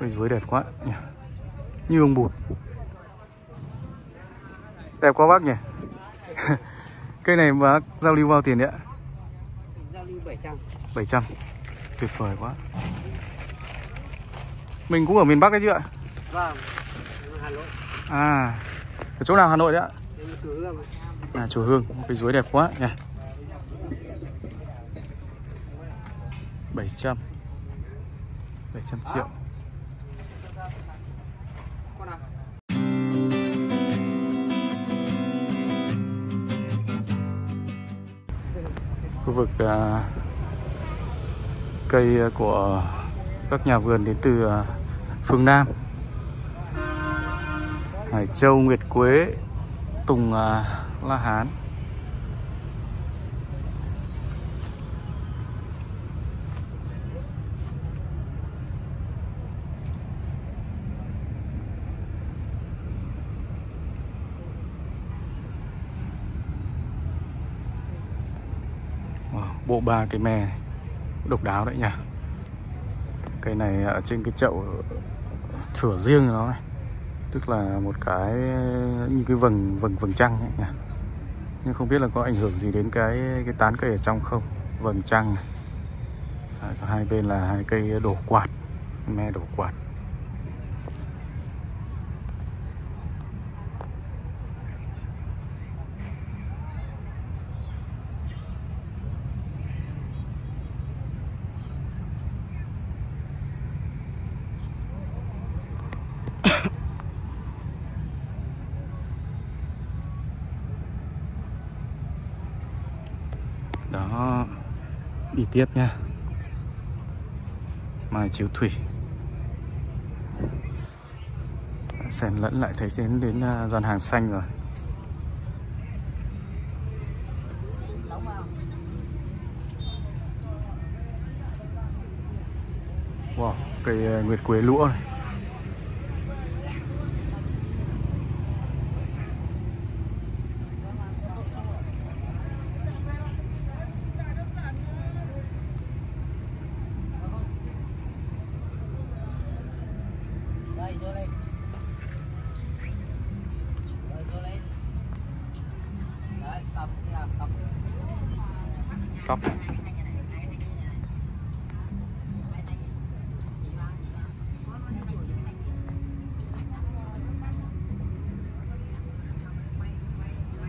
Cây dưới đẹp quá nhỉ. Như ông bụt. Đẹp quá bác nhỉ. Cây này bác giao lưu bao tiền đấy ạ? Giao lưu 700 700 Tuyệt vời quá. Mình cũng ở miền Bắc đấy chứ ạ? Vâng Hà Nội. À Ở chỗ nào? Hà Nội đấy ạ? Chùa Hương À chùa Hương. Cây dưới đẹp quá nhỉ. 700 700 triệu. Con khu vực à, cây của các nhà vườn đến từ à, phương Nam. Hải Châu, Nguyệt Quế, Tùng à, La Hán Wow, bộ ba cái me này. độc đáo đấy nhỉ? Cây này ở trên cái chậu thửa riêng của nó này. Tức là một cái như cái vầng vầng vầng trăng ấy nhỉ? Nhưng không biết là có ảnh hưởng gì đến cái cái tán cây ở trong không? Vầng trăng này. À, hai bên là hai cây đổ quạt me đổ quạt đó đi tiếp nha mai chiếu thủy. Xen lẫn lại thấy đến đến à, gian hàng xanh rồi. Wow, cây à, nguyệt quế lũa này Đây vô lên Đây vô lên Đấy cặp là cặp cóc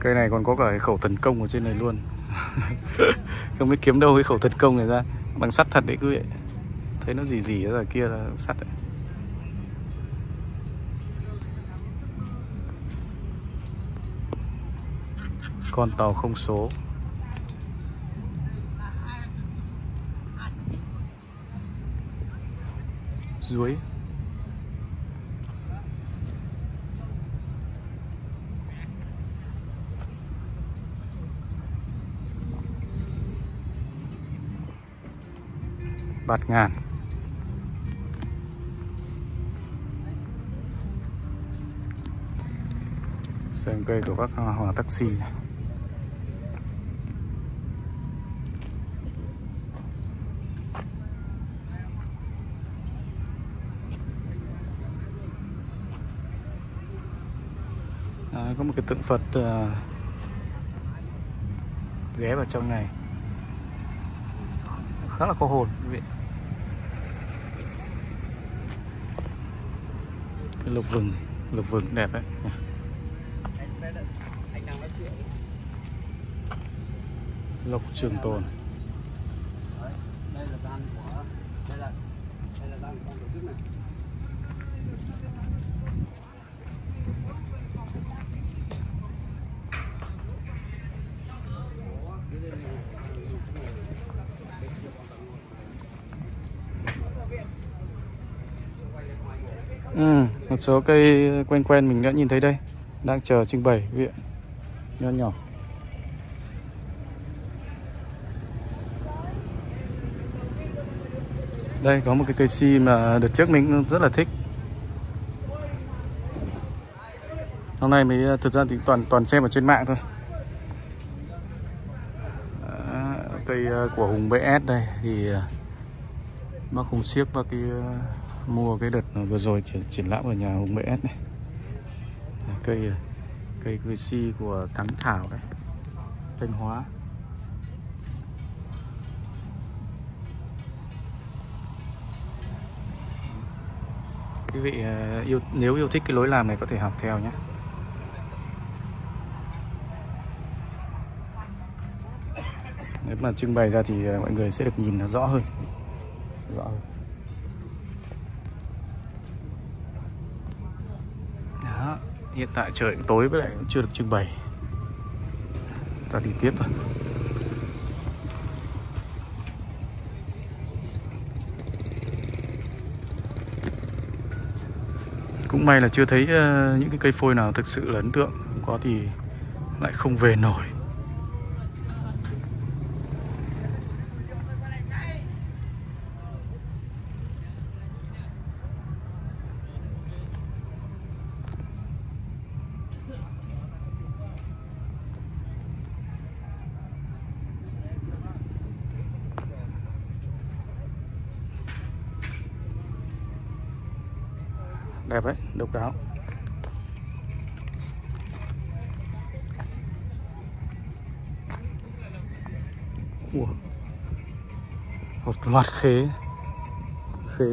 cây này còn có cả cái khẩu tấn công ở trên này luôn. Không biết kiếm đâu cái khẩu tấn công này ra. Bằng sắt thật đấy quý vị. Thấy nó gì gì ở kia là sắt đấy. Con tàu không số. Dưới. Bạt ngàn. Xem cây của các hoàng taxi này. Có một cái tượng Phật uh, ghé vào trong này. Khá là có hồn quý vị. Cái lục vừng lục vừng đẹp đấy. Lộc trường tồn. Đây là gian của Đây là Đây là gian của tổ chức này ừ, một số cây quen quen mình đã nhìn thấy đây. Đang chờ trưng bày viện nho nhỏ đây có một cái cây si mà đợt trước mình rất là thích. Hôm nay mới à, thực ra thì toàn toàn xem ở trên mạng thôi. Cây à, của Hùng BS đây. Thì mắc bác Hùng siếc và cái mua cái đợt vừa rồi triển, triển lãm ở nhà Hùng Mễ này cây cây cây si của Thắng Thảo đấy Thanh Hóa. Quý vị à, yêu nếu yêu thích cái lối làm này có thể học theo nhé. Nếu mà trưng bày ra thì à, mọi người sẽ được nhìn nó rõ hơn. Rõ hơn Đó, hiện tại trời cũng tối với lại cũng chưa được trưng bày. Ta đi tiếp thôi. Cũng may là chưa thấy ờ, những cái cây phôi nào thực sự là ấn tượng. Có thì lại không về nổi. Đẹp đấy độc đáo. Ủa. một loạt khế. Khế.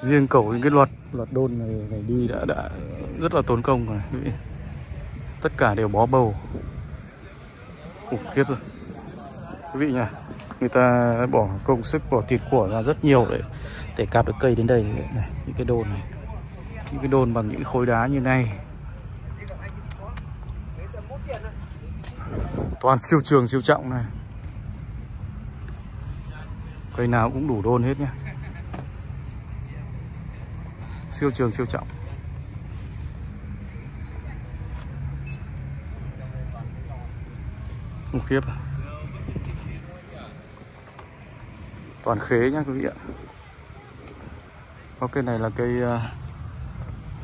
Riêng cầu những cái loạt loạt đôn này, này đi đã đã rất là tốn công rồi. Quý vị tất cả đều bó bầu. Khủng khiếp rồi. Quý vị nhỉ người ta bỏ công sức bỏ tiền của ra rất nhiều để để cạp được cây đến đây. Này, những cái đồn này. Những cái đồn bằng những khối đá như này. Toàn siêu trường, siêu trọng này. Cây nào cũng đủ đôn hết nhá. Siêu trường, siêu trọng. Khủng khiếp à. toàn khế nhá quý vị ạ có cây này là cây uh,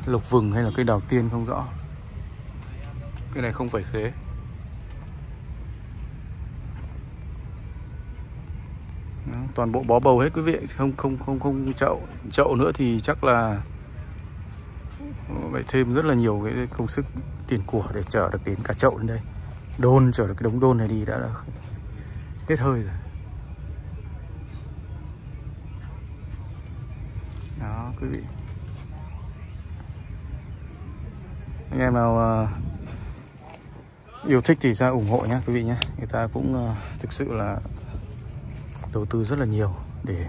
lục vừng hay là cây đào tiên không rõ. Cây này không phải khế. Đó, toàn bộ bó bầu hết quý vị. Không không không không chậu. Chậu nữa thì chắc là phải thêm rất là nhiều cái công sức tiền của để chở được đến cả chậu đến đây. Đôn chở được cái đống đôn này đi đã là hết hơi rồi đó quý vị. Anh em nào uh, yêu thích thì ra ủng hộ nhé quý vị nhé người ta cũng uh, thực sự là đầu tư rất là nhiều để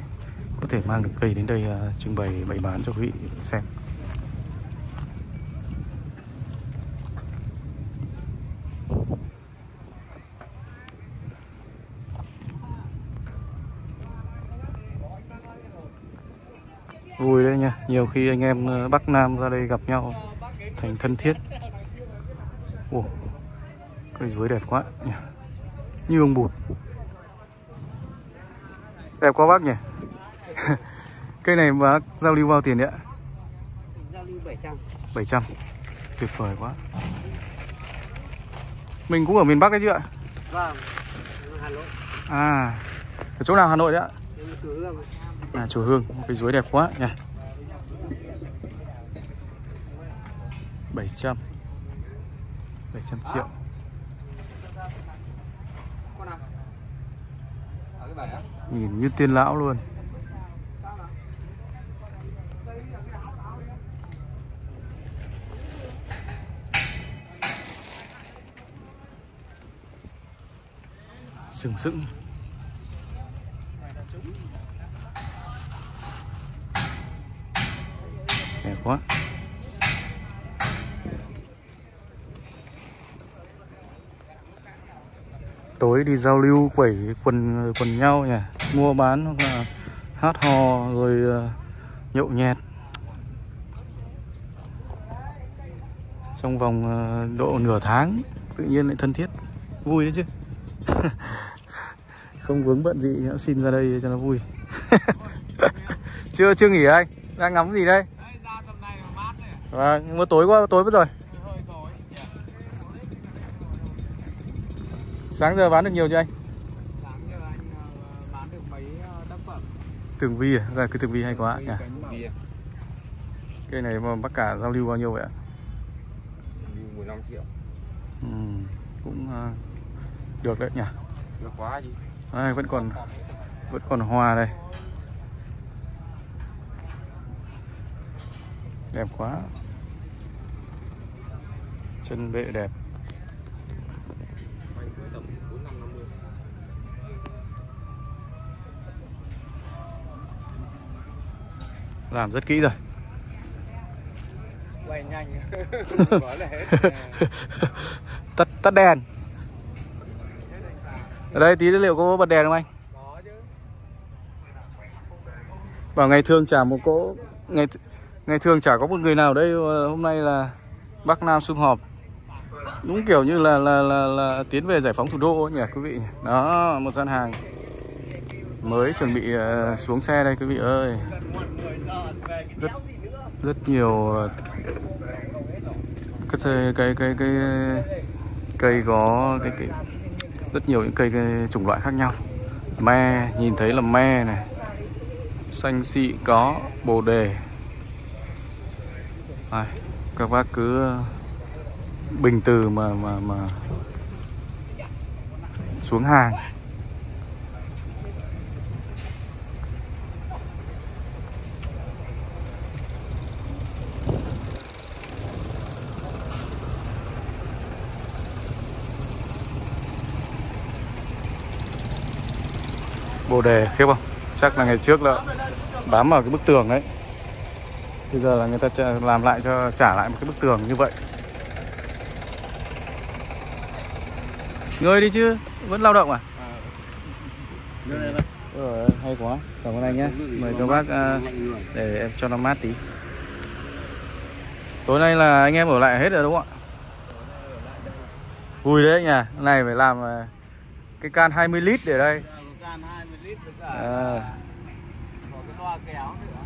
có thể mang được cây đến đây uh, trưng bày bày bán cho quý vị xem vui đấy nha nhiều khi anh em ờ, bắc nam ra đây gặp nhau thành thân thiết. Ồ cây dưới đẹp quá nhỉ. Như ông bụt. Đẹp quá bác nhỉ. Cây này bác giao lưu bao tiền đấy ạ? Giao lưu 700 700 tuyệt vời quá. Mình cũng ở miền bắc đấy chứ ạ? Vâng Hà Nội. À ở chỗ nào? Hà nội đấy ạ? Chùa Hương à chùa hương. Cây chuối đẹp quá nhỉ 700 700 triệu. Nhìn như tiên lão luôn. Sừng sững. Đẹp quá. Tối đi giao lưu quẩy quần quần nhau nhỉ? Mua bán hoặc là hát hò rồi ờ, nhậu nhẹt. Trong vòng ờ, độ nửa tháng tự nhiên lại thân thiết. Vui đấy chứ? Không vướng bận gì xin ra đây cho nó vui. Chưa chưa nghỉ anh. Đang ngắm gì đây? Vâng nhưng mà tối quá tối mất rồi sáng giờ bán được nhiều chưa anh sáng giờ anh ờ, bán được mấy ờ, tác phẩm tường vi à? Đây, cái tường vi hay quá nhỉ. Cây này mà bác cả giao lưu bao nhiêu vậy ạ? Đi 15 triệu. Ừ, cũng ờ, được đấy nhỉ. Nó quá gì? Đây, vẫn còn vẫn còn hoa đây. Đẹp quá. Chân bệ đẹp. Làm rất kỹ rồi. Quay nhanh. Tắt tắt đèn. Ở đây tí liệu có bật đèn không anh? Có chứ. Bảo ngày thường chả một cỗ ngày ngày thường chả có một người nào đây ờ, hôm nay là Bắc Nam sum họp. Đúng kiểu như là là là, là tiến về giải phóng thủ đô nhỉ quý vị. Đó, một gian hàng mới chuẩn bị ờ, xuống xe đây quý vị ơi. Rất rất nhiều cái cây cây cây cây cây có cái, cái rất nhiều những cây, cây chủng loại khác nhau. Me nhìn thấy là me này, xanh xị có bồ đề. Đây, các bác cứ bình từ mà mà mà xuống hàng bồ đề khiếp không? Chắc là ngày trước là bám vào cái bức tường đấy. Bây giờ là người ta làm lại cho trả lại một cái bức tường như vậy. Người đi chứ? Vẫn lao động à? Ừ, hay quá. Cảm ơn anh nhé. Mời các bác à, để em cho nó mát tí. Tối nay là anh em ở lại hết rồi đúng không ạ? Vui đấy nhỉ. Này phải làm à, cái can 20 lít để đây can 20 lít với cả à, nữa.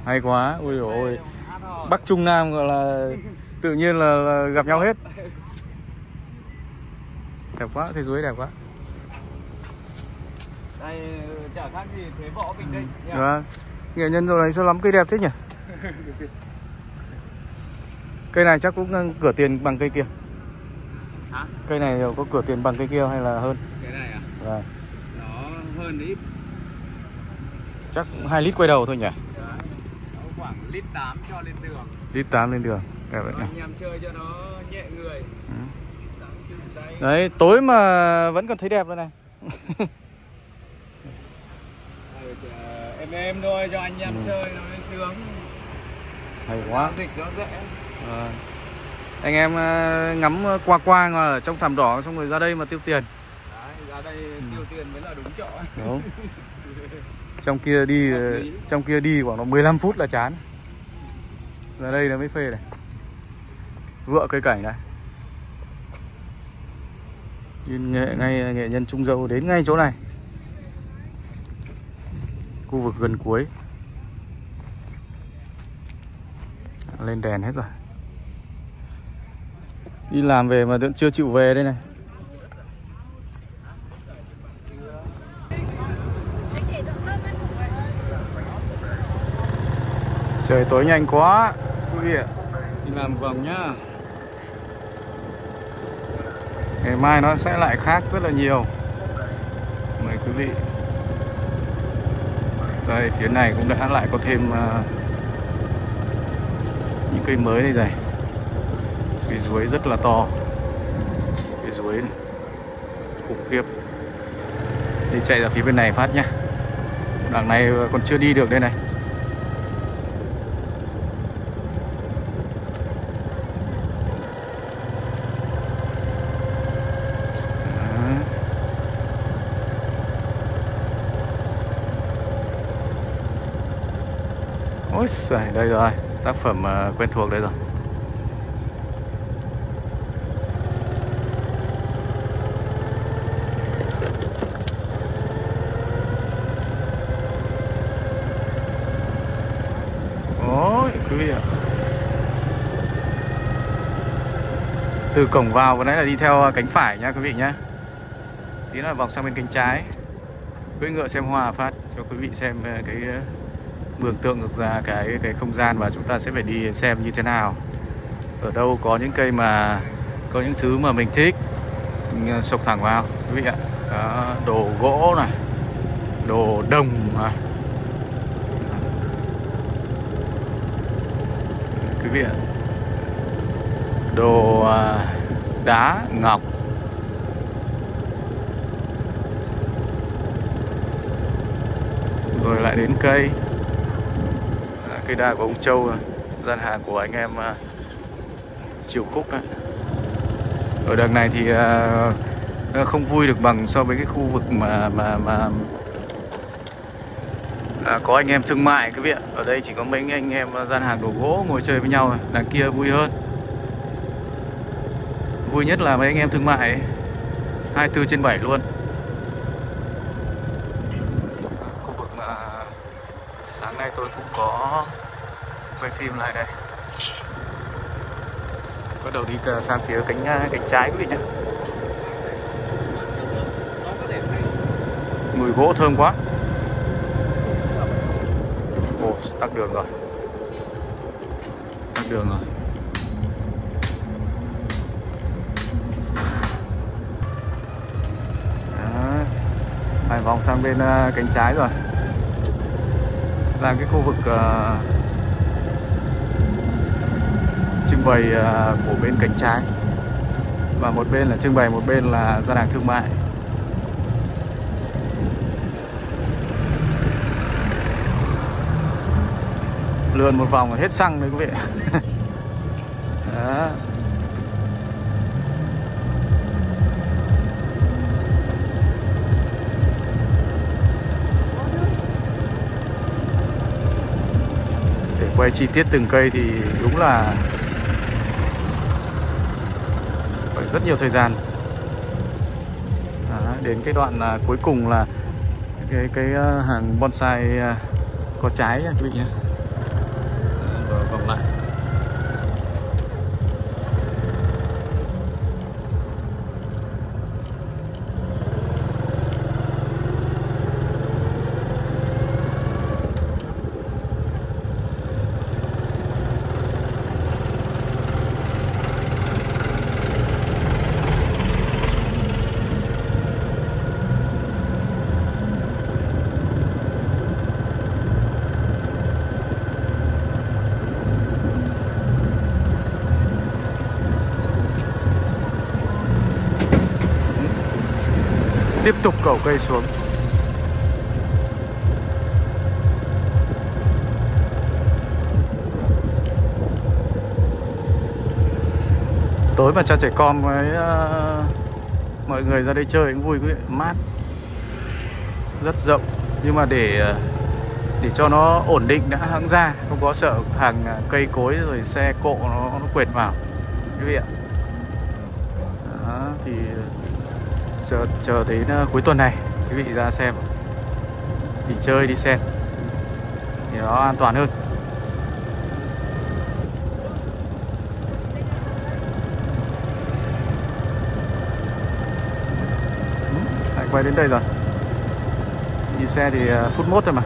hay quá ui dồi ôi. Bắc Trung Nam gọi là tự nhiên là, là gặp nhau hết đẹp quá thế giới đẹp quá Đây chả khác gì thế võ Bình Định. vâng nghệ nhân rồi này sao lắm cây đẹp thế nhỉ cây này chắc cũng ờ, cửa tiền bằng cây kia Hả? cây này có cửa tiền bằng cây kia hay là hơn Cái này à? vâng Nó hơn ít. Chắc 2 lít quay đầu thôi nhỉ Đấy. Khoảng lít 8 cho lên đường. lít 8 lên đường đẹp vậy nhỉ Anh em chơi cho nó nhẹ người. Ừ. Lít 8 chân tay. đấy tối mà vẫn còn thấy đẹp đây này ờ, em em thôi cho anh em Ừ. chơi nó mới sướng. hay quá dịch nó dễ. Vâng. anh em ờ, ngắm qua qua ở trong thảm đỏ xong rồi ra đây mà tiêu tiền Đấy, ra đây Ừ. tiêu tiền mới là đúng chỗ. đúng. Trong kia đi ờ, trong kia đi khoảng độ 15 phút là chán. Ra đây là mới phê này. Vựa cây cảnh này. Nhìn nghệ ngay nghệ nhân trung dâu đến ngay chỗ này. Khu vực gần cuối. Lên đèn hết rồi. Đi làm về mà vẫn chưa chịu về đây này Trời tối nhanh quá. Quý vị ạ Đi làm vòng nhá. Ngày mai nó sẽ lại khác rất là nhiều. Mời quý vị. Đây phía này cũng đã lại có thêm à, Những cây mới đây này. Cây chuối rất là to. Cây chuối này Khủng khiếp. Đi chạy ra phía bên này phát nhá. Đằng này còn chưa đi được đây này Ôi giời, đây rồi, tác phẩm ờ, quen thuộc đây rồi. Ôi, quý vị ạ. Từ cổng vào vừa nãy là đi theo ờ, cánh phải nha quý vị nhé Tí nữa vòng sang bên cánh trái Cưỡi ngựa xem hoa phát cho quý vị xem ờ, cái mường tượng được ra cái cái không gian và chúng ta sẽ phải đi xem như thế nào. Ở đâu có những cây mà có những thứ mà mình thích mình ờ, sộc thẳng vào quý vị ạ. Đó, đồ gỗ này đồ đồng này. Quý vị ạ. Đồ ờ, đá ngọc. Rồi lại đến cây cây đa của ông Châu gian hàng của anh em à, Triều Khúc đó. ở đằng này thì à, không vui được bằng so với cái khu vực mà mà mà à, có anh em thương mại các vị ạ ở đây chỉ có mấy anh em gian hàng đồ gỗ ngồi chơi với nhau đằng kia vui hơn. Vui nhất là mấy anh em thương mại ấy. 24 trên 7 luôn khu vực mà sáng nay tôi cũng có quay phim lại đây. Bắt đầu đi ờ, sang phía cánh ờ, cánh trái quý vị nhé mùi gỗ thơm quá. Ồ tắt đường rồi. Tắt đường rồi. Phải vòng sang bên ờ, cánh trái rồi. Ra cái khu vực uh, trưng bày à, của bên cánh trái. Và một bên là trưng bày, một bên là gian hàng thương mại. Lượn một vòng hết xăng đấy quý vị. Đó. quay chi tiết từng cây thì đúng là phải rất nhiều thời gian. Đó, đến cái đoạn à, cuối cùng là cái cái à, hàng bonsai à, có trái quý vị nhé tiếp tục cầu cây xuống. Tối mà cho trẻ con với uh, ờ, mọi người ra đây chơi cũng vui quý vị mát. Rất rộng. Nhưng mà để ờ, để cho nó ổn định đã hãng ra không có sợ hàng ờ, cây cối rồi xe cộ nó, nó quệt vào. Quý vị ạ. Đó, thì chờ chờ đến uh, cuối tuần này quý vị ra xem. Đi chơi đi xem. Thì nó an toàn hơn. Ừ, lại quay đến đây rồi. Đi xe thì uh, phút mốt thôi mà.